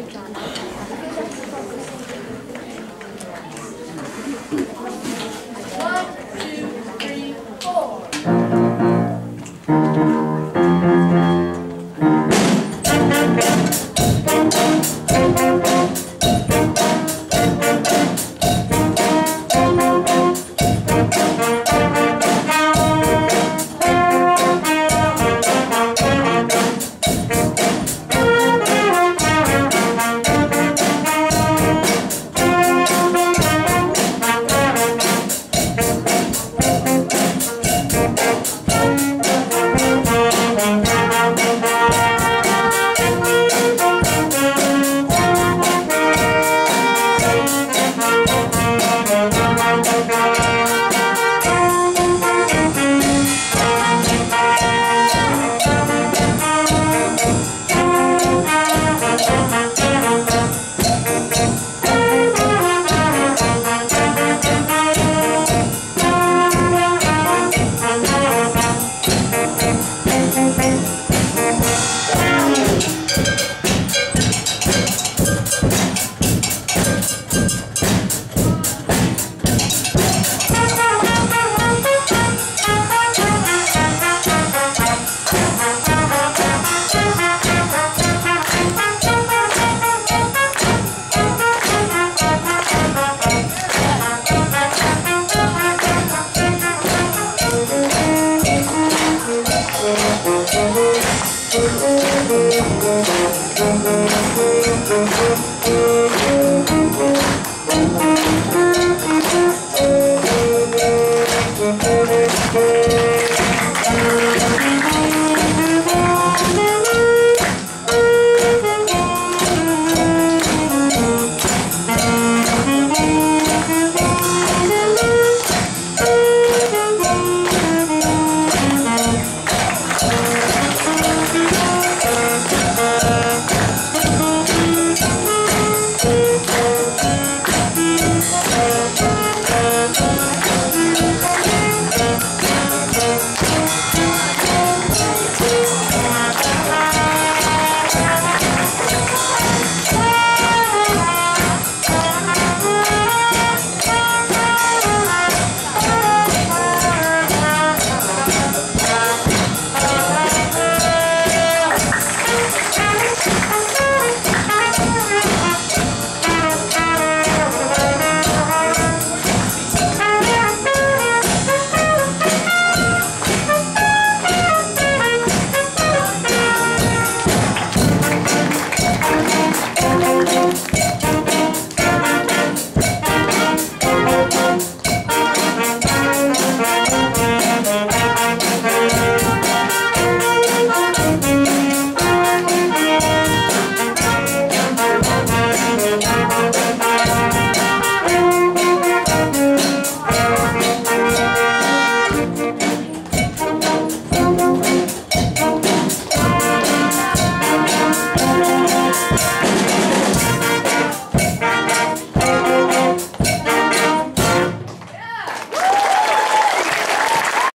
One, Thank